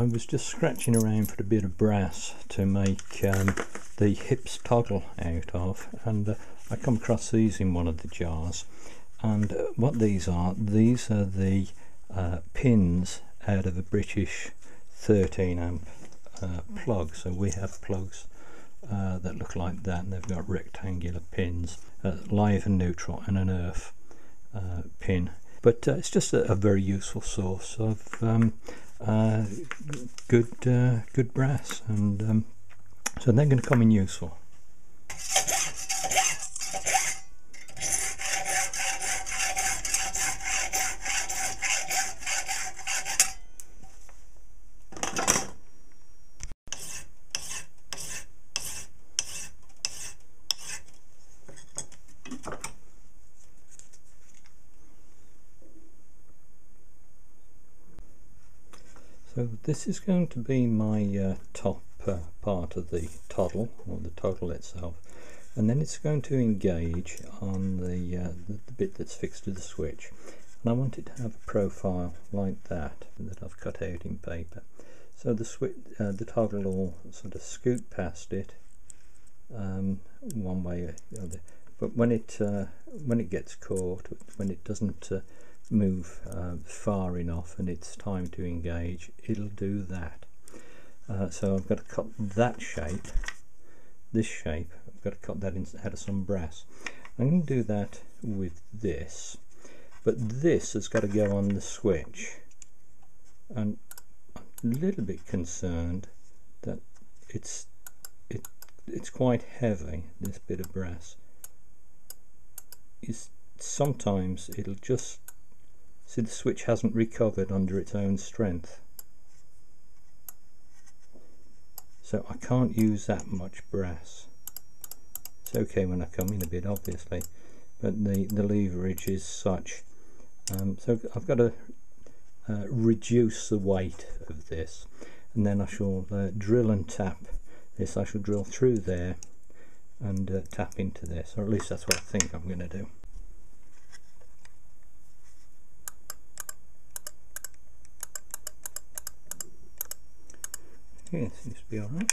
I was just scratching around for a bit of brass to make um, the Hipps toggle out of and uh, I come across these in one of the jars. And uh, what these are these are the uh, pins out of a British 13 amp uh, plug. So we have plugs uh, that look like that and they've got rectangular pins uh, live and neutral and an earth pin. But it's just a, a, very useful source of um, good good brass and um, so they're going to come in useful. So this is going to be my uh, top uh, part of the toggle or the toggle itself. And then it's going to engage on the, uh, the, the, bit that's fixed to the switch. And I want it to have a profile like that that I've cut out in paper. So the switch uh, the toggle will sort of scoot past it um, one way or the other. But when it uh, when it gets caught when it doesn't uh, move uh, far enough and it's time to engage it'll do that uh, so I've got to cut that shape, this shape, I've got to cut that out of some brass. I'm going to do that with this, but this has got to go on the switch. And I'm a little bit concerned that it's it it's quite heavy, this bit of brass. Is sometimes it'll just see the switch hasn't recovered under its own strength. so I can't use that much brass. It's okay when I come in a bit obviously but the the leverage is such. Um, so I've got to uh, reduce the weight of this and then I shall uh, drill and tap this. I shall drill through there and uh, tap into this or at least that's what I think I'm going to do It seems to be alright.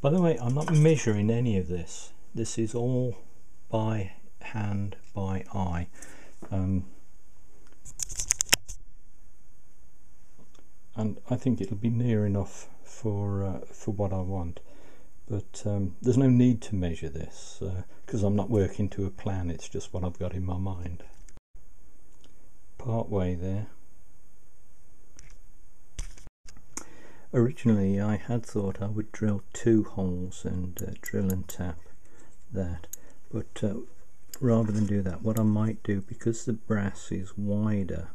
By the way, I'm not measuring any of this this is all by hand by eye. Um, and I think it'll be near enough for uh, for what I want. But um, there's no need to measure this because uh, I'm not working to a plan. It's just what I've got in my mind. Part way there. Originally I had thought I would drill two holes and uh, drill and tap that. But uh, rather than do that what I might do because the brass is wider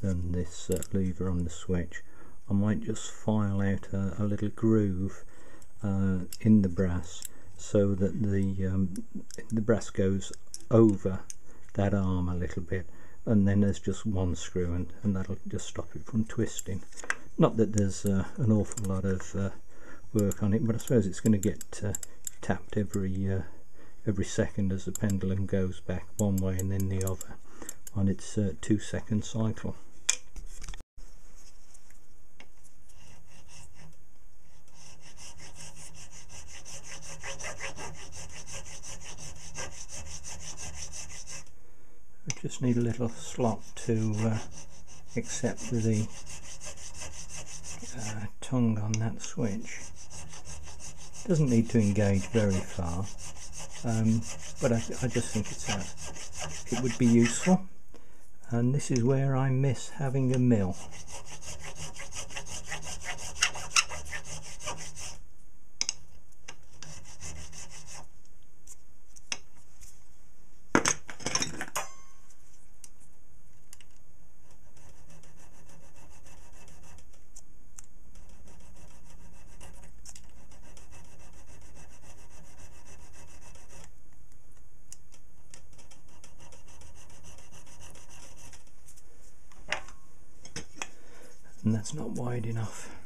than this uh, lever on the switch I might just file out a, a little groove uh, in the brass so that the um, the brass goes over that arm a little bit and then there's just one screw and, and that'll just stop it from twisting. Not that there's uh, an awful lot of uh, work on it but I suppose it's going to get uh, tapped every uh, every second as the pendulum goes back one way and then the other on its uh, two second cycle. I just need a little slot to uh, accept the uh, tongue on that switch doesn't need to engage very far um, but I, I, just think it's a, uh, it would be useful. And this is where I miss having a mill and that's not wide enough.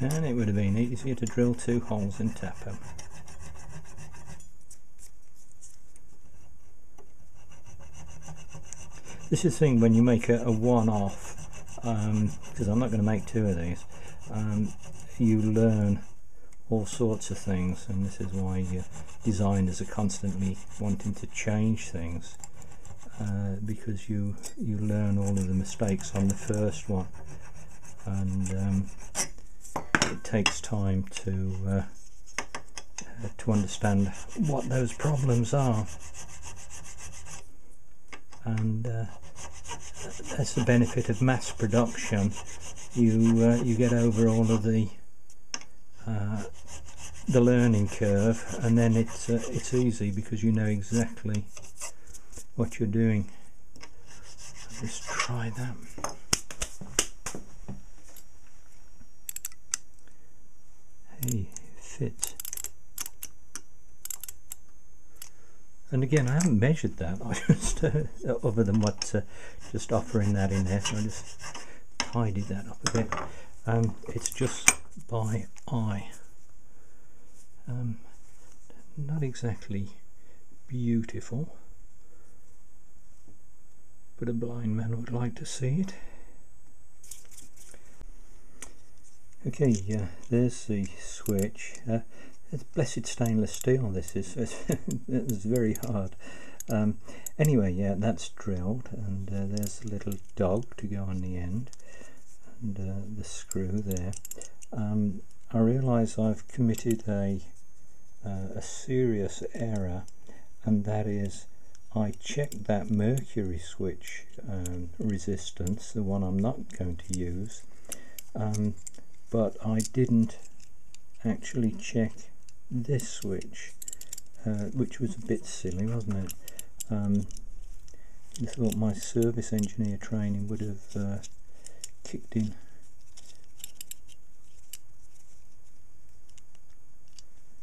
And it would have been easier to drill two holes and tap them. This is the thing when you make a, a one-off, because um, I'm not going to make two of these, um, you learn all sorts of things and this is why designers are constantly wanting to change things uh, because you you learn all of the mistakes on the first one and um, it takes time to uh, to understand what those problems are. And uh, that's the benefit of mass production. You uh, you get over all of the uh, the learning curve and then it's uh, it's easy because you know exactly what you're doing. Let's try that fits and again I haven't measured that. I just uh, other than what uh, just offering that in there. So I just tidied that up a bit. Um, it's just by eye. Um, not exactly beautiful but a blind man would like to see it Okay, yeah, there's the switch. Uh, it's blessed stainless steel. This is it's, it's very hard. Um, anyway, yeah, that's drilled, and uh, there's a little dog to go on the end, and uh, the screw there. Um, I realise I've committed a uh, a serious error, and that is I checked that mercury switch um, resistance, the one I'm not going to use. Um, but I didn't actually check this switch uh, which was a bit silly wasn't it? Um, I thought my service engineer training would have uh, kicked in.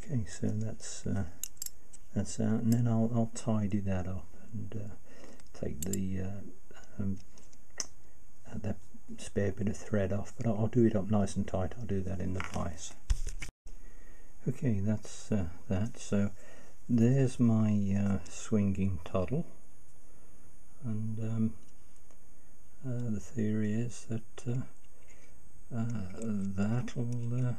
Okay so that's uh, that's out and then I'll, I'll tidy that up and uh, take the uh, um, that spare bit of thread off but I'll, I'll, do it up nice and tight. I'll do that in the vise. Okay that's uh, that. So there's my uh, swinging toggle. And um, uh, the theory is that uh, uh, that'll uh,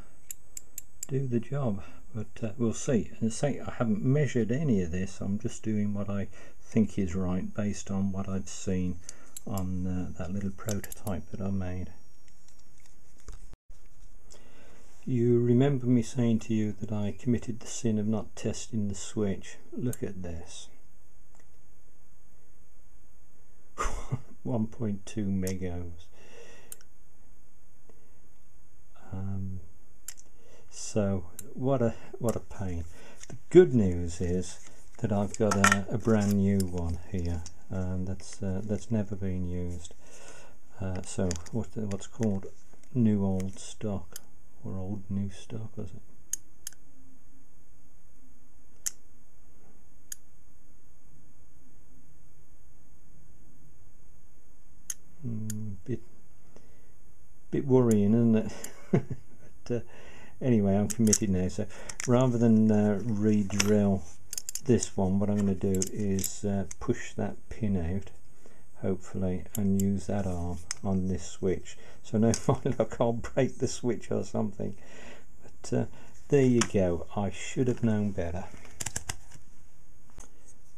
do the job. But we'll see. And say I haven't measured any of this. I'm just doing what I think is right based on what I've seen on uh, that little prototype that I made. You remember me saying to you that I committed the sin of not testing the switch. Look at this. 1.2 megohms. Um, so what a what a pain. The good news is that I've got a, a brand new one here and that's uh, that's never been used. Uh, so what what's called new old stock or old new stock was it? Mm, bit bit worrying isn't it? But uh, anyway I'm committed now so rather than uh, re-drill this one what I'm going to do is uh, push that pin out hopefully and use that arm on this switch. So no mind I can't break the switch or something. But uh, there you go. I should have known better.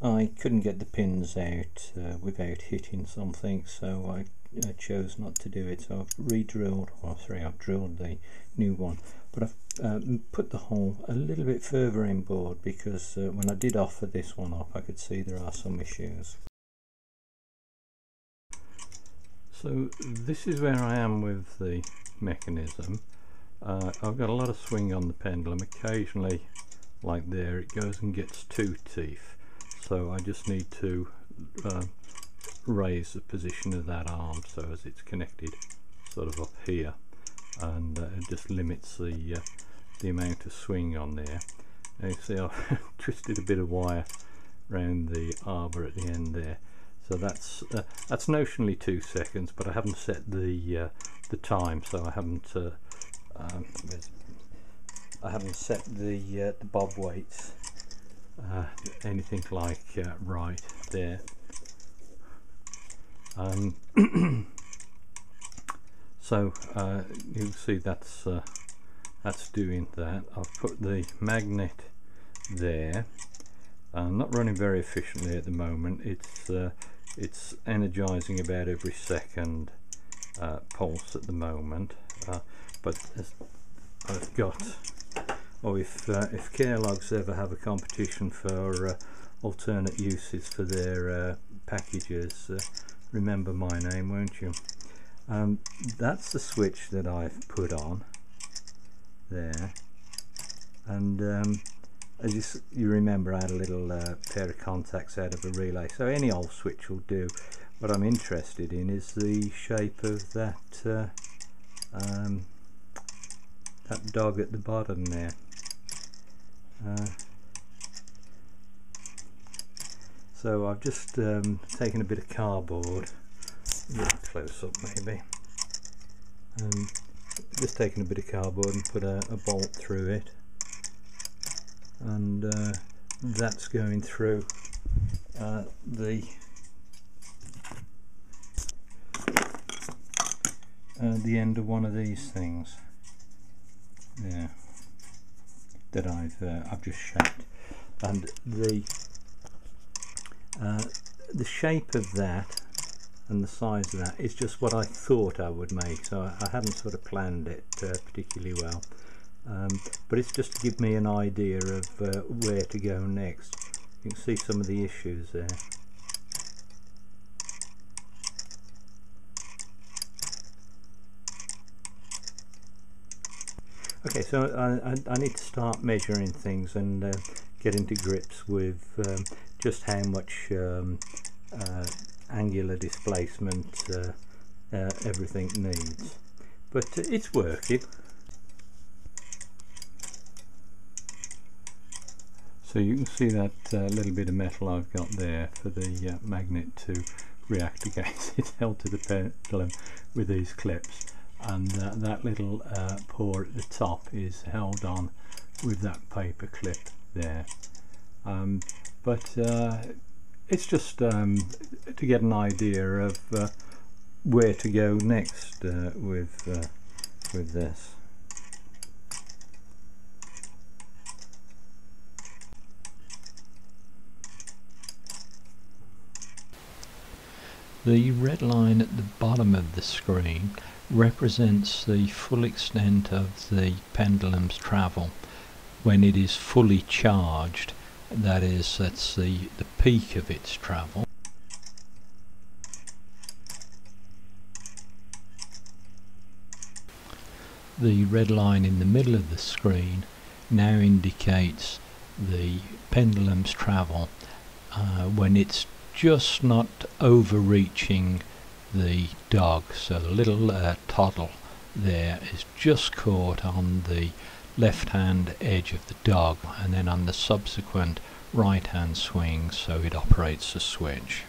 I couldn't get the pins out uh, without hitting something so I I chose not to do it so I've re-drilled or sorry I've drilled the new one. But I've uh, put the hole a little bit further inboard because uh, when I did offer this one up I could see there are some issues. So this is where I am with the mechanism. Uh, I've got a lot of swing on the pendulum. Occasionally like there it goes and gets two teeth. So I just need to uh, raise the position of that arm so as it's connected sort of up here and uh, it just limits the uh, the amount of swing on there. And you see I've twisted a bit of wire around the arbor at the end there. So that's uh, that's notionally two seconds but I haven't set the uh, the time so I haven't uh, um, I haven't set the, uh, the bob weights anything like right there um, so uh, you'll see that's uh, that's doing that. I've put the magnet there. I'm not running very efficiently at the moment. It's uh, it's energizing about every second uh, pulse at the moment. Uh, but I've got oh, if uh, if Carelogs ever have a competition for alternate uses for their packages remember my name won't you? Um, that's the switch that I've put on there. And um, as you, you, remember I had a little uh, pair of contacts out of a relay. So any old switch will do. What I'm interested in is the shape of that uh, um, that dog at the bottom there. Uh, so I've just um, taken a bit of cardboard close up maybe. Um, just taken a bit of cardboard and put a, a bolt through it. And uh, that's going through uh, the uh, the end of one of these things. Yeah that I've uh, I've just shaped and the uh, the shape of that and the size of that is just what I thought I would make so I, I haven't sort of planned it uh, particularly well. Um, but it's just to give me an idea of uh, where to go next. You can see some of the issues there. Okay so I, I, I, need to start measuring things and uh, get into grips with um, just how much um, uh, angular displacement uh, uh, everything needs. But it's working. So you can see that uh, little bit of metal I've got there for the uh, magnet to react against. It's held to the pendulum with these clips. And uh, that little uh, pore at the top is held on with that paper clip there um, but uh, it's just um, to get an idea of uh, where to go next uh, with uh, with this. The red line at the bottom of the screen represents the full extent of the pendulum's travel when it is fully charged that is that's the the peak of its travel. The red line in the middle of the screen now indicates the pendulum's travel uh, when it's just not overreaching the dog. So the little uh, toggle there is just caught on the left hand edge of the dog and then on the subsequent right hand swing so it operates the switch.